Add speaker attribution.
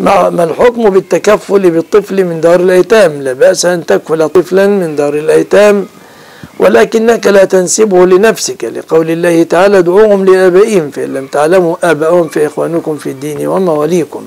Speaker 1: ما ما الحكم بالتكفل بالطفل من دار الأيتام؟ لا بأس أن تكفل طفلا من دار الأيتام ولكنك لا تنسبه لنفسك. لقول الله تعالى ادعوهم لآبائهم فإن لم تعلموا آباءهم فإخوانكم في الدين ومواليكم.